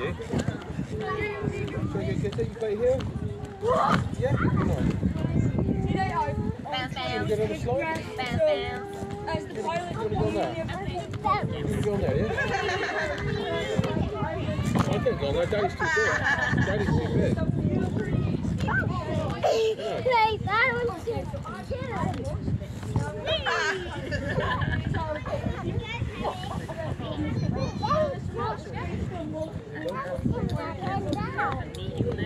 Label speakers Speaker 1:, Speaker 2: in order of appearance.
Speaker 1: you? Should I go get it? You play here? Yeah? Come on.
Speaker 2: Bounce,
Speaker 1: You get on the slide?
Speaker 2: bounce, bounce.
Speaker 3: As the pilot
Speaker 1: You want to go there? You want to go there, yeah? I can't go on there. Daddy's too big. Daddy's too big.
Speaker 4: 妈妈，妈妈。